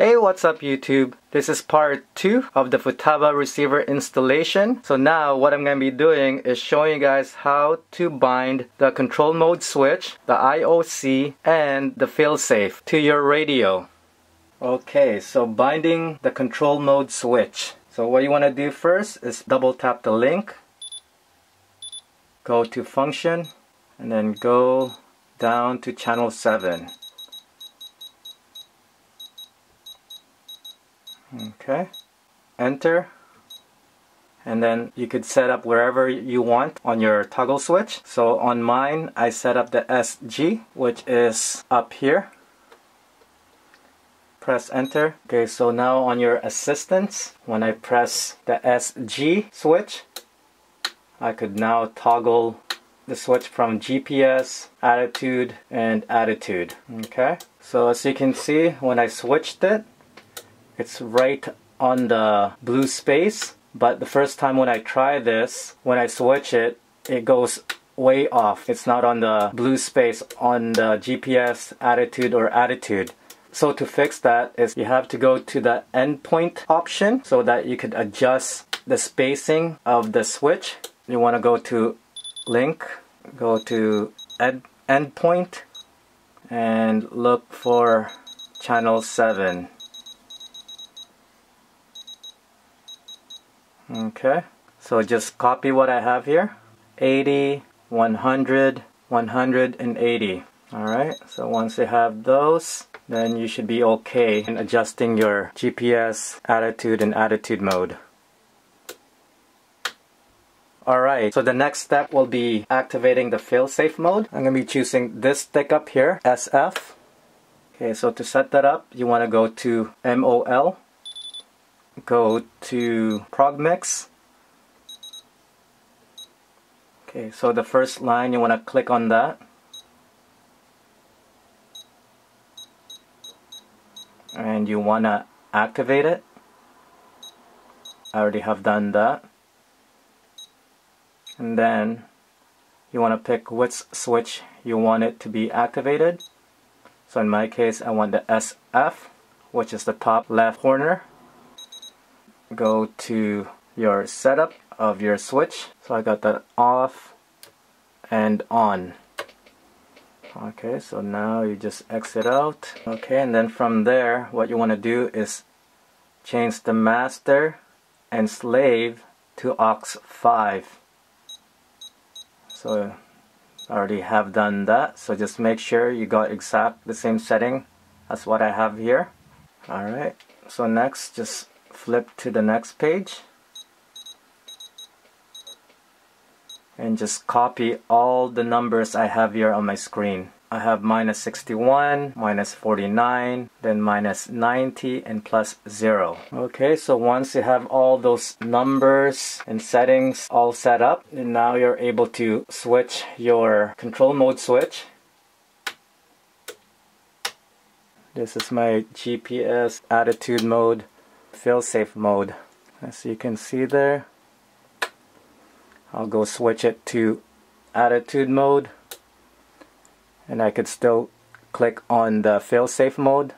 Hey, what's up YouTube? This is part 2 of the Futaba receiver installation. So now what I'm going to be doing is showing you guys how to bind the control mode switch, the IOC, and the failsafe to your radio. Okay, so binding the control mode switch. So what you want to do first is double tap the link, go to function, and then go down to channel 7. Okay. Enter. And then you could set up wherever you want on your toggle switch. So on mine I set up the SG which is up here. Press enter. Okay so now on your Assistant when I press the SG switch I could now toggle the switch from GPS, attitude, and attitude. Okay, so as you can see, when I switched it, it's right on the blue space, but the first time when I try this, when I switch it, it goes way off. It's not on the blue space on the GPS attitude or attitude. So to fix that is you have to go to the endpoint option so that you could adjust the spacing of the switch. You want to go to link, go to ed endpoint and look for channel 7. Okay, so just copy what I have here. 80, 100, 180. Alright, so once you have those, then you should be okay in adjusting your GPS attitude and attitude mode. Alright, so the next step will be activating the failsafe mode. I'm going to be choosing this stick up here, SF. Okay, so to set that up, you want to go to MOL go to ProgMix. Okay, so the first line you want to click on that. And you want to activate it. I already have done that. And then you want to pick which switch you want it to be activated. So in my case I want the SF, which is the top left corner go to your setup of your switch. So I got that off and on. Okay so now you just exit out. Okay and then from there what you want to do is change the master and slave to aux 5 so I already have done that. So just make sure you got exact the same setting as what I have here. Alright so next just flip to the next page and just copy all the numbers I have here on my screen. I have minus 61, minus 49, then minus 90, and plus 0. Okay, so once you have all those numbers and settings all set up, and now you're able to switch your control mode switch. This is my GPS attitude mode failsafe mode. As you can see there I'll go switch it to attitude mode. And I could still click on the failsafe mode.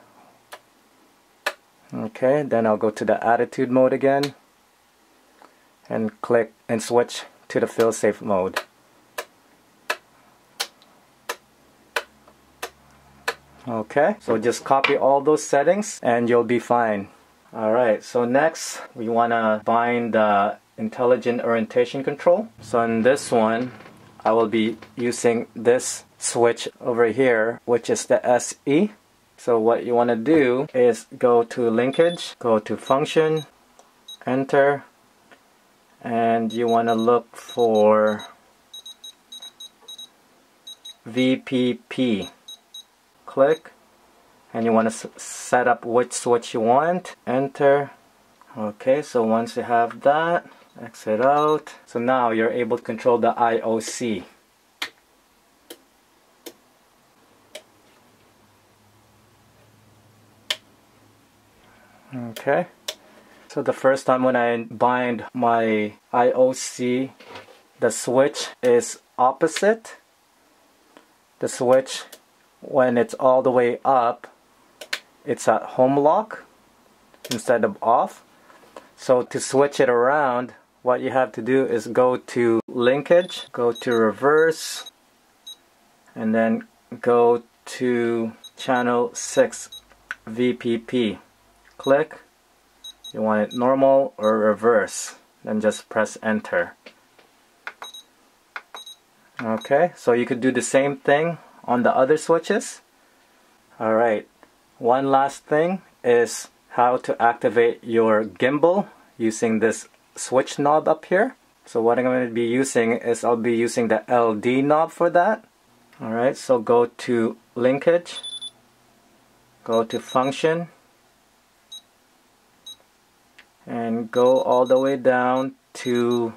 Okay then I'll go to the attitude mode again. And click and switch to the failsafe mode. Okay so just copy all those settings and you'll be fine Alright, so next we want to bind the intelligent orientation control. So in this one, I will be using this switch over here, which is the SE. So what you want to do is go to linkage, go to function, enter, and you want to look for VPP. Click, and you want to set up which switch you want. Enter. Okay so once you have that exit out. So now you're able to control the IOC okay. So the first time when I bind my IOC the switch is opposite. The switch when it's all the way up it's at home lock instead of off. So to switch it around, what you have to do is go to linkage, go to reverse, and then go to channel 6 VPP. Click. You want it normal or reverse. Then just press enter. Okay, so you could do the same thing on the other switches. Alright, one last thing is how to activate your gimbal using this switch knob up here. So what I'm going to be using is I'll be using the LD knob for that. Alright, so go to linkage, go to function, and go all the way down to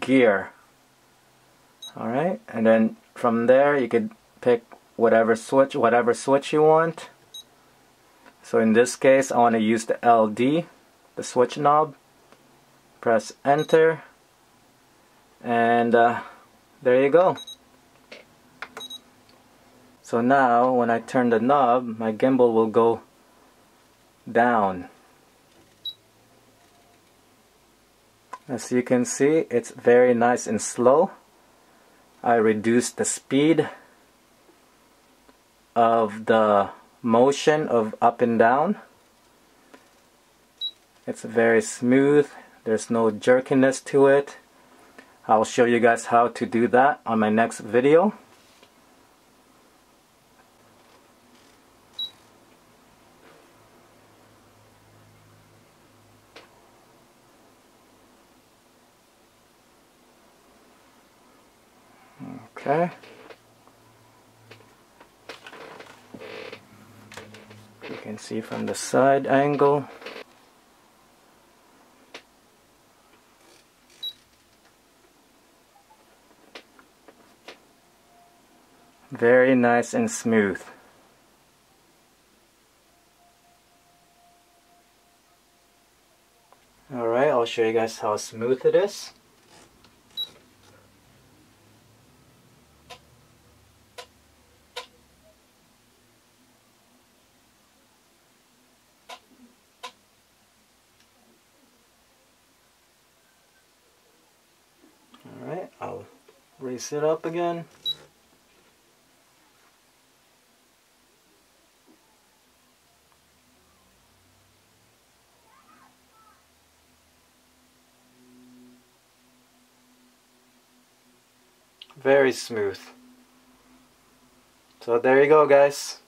gear. Alright, and then from there you could pick whatever switch, whatever switch you want. So in this case I want to use the LD, the switch knob. Press enter and uh, there you go. So now when I turn the knob, my gimbal will go down. As you can see, it's very nice and slow. I reduced the speed of the motion of up and down. It's very smooth. There's no jerkiness to it. I'll show you guys how to do that on my next video. Okay. Can see from the side angle. Very nice and smooth. Alright, I'll show you guys how smooth it is. Alright, I'll raise it up again. Very smooth. So there you go guys.